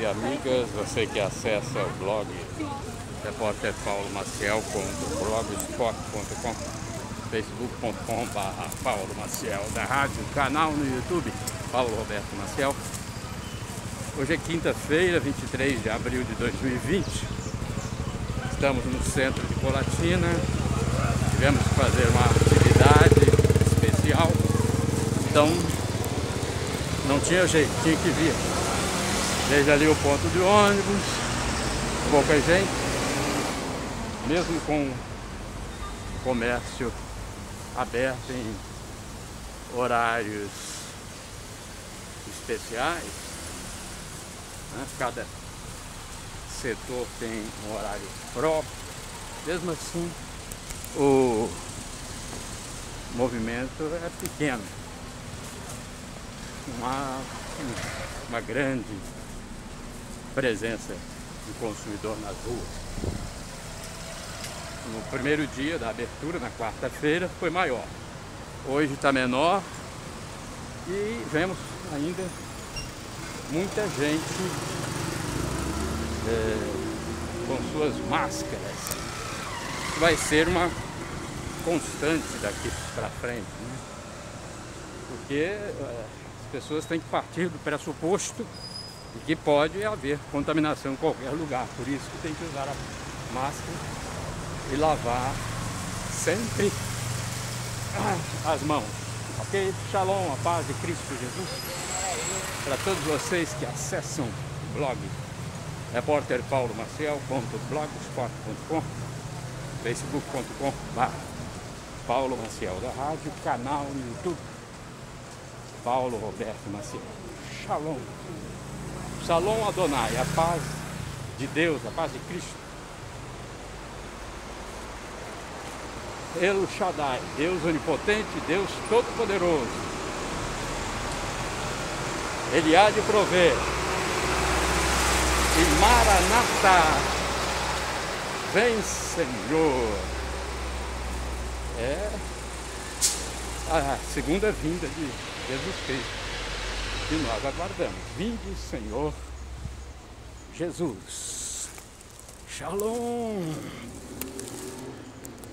e amigas, você que acessa o blog repórter Paulo Maciel blogspot.com facebook.com Paulo Maciel da rádio, canal no YouTube Paulo Roberto Maciel. Hoje é quinta-feira, 23 de abril de 2020 Estamos no centro de Colatina. Tivemos que fazer uma atividade especial. Então não tinha jeito, tinha que vir Desde ali o ponto de ônibus Pouca gente Mesmo com comércio aberto em horários especiais. Né? Cada setor tem um horário próprio. Mesmo assim, o movimento é pequeno. Uma, uma grande presença de consumidor nas ruas no primeiro dia da abertura, na quarta-feira, foi maior. Hoje está menor e vemos ainda muita gente é, com suas máscaras. Vai ser uma constante daqui para frente, né? porque é, as pessoas têm que partir do pressuposto de que pode haver contaminação em qualquer lugar, por isso que tem que usar a máscara e lavar sempre as mãos. Ok? Shalom, a paz de Cristo Jesus. Para todos vocês que acessam o blog repórterpaulomaciel.blogspot.com facebook.com Paulo Maciel da rádio, canal no YouTube Paulo Roberto Maciel. Shalom. Shalom Adonai, a paz de Deus, a paz de Cristo El Shaddai, Deus onipotente, Deus todo-poderoso. Ele há de prover. E Maranata, vem Senhor. É a segunda vinda de Jesus Cristo que nós aguardamos. Vinde, Senhor Jesus. Shalom.